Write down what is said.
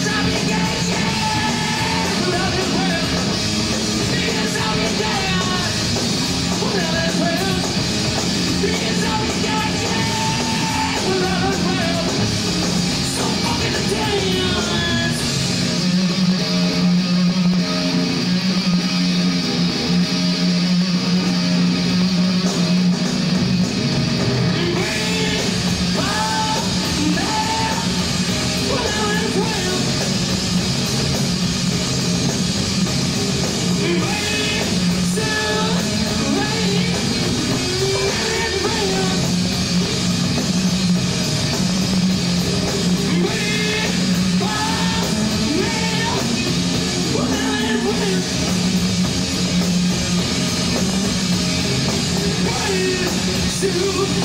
Cause I'm your Correct.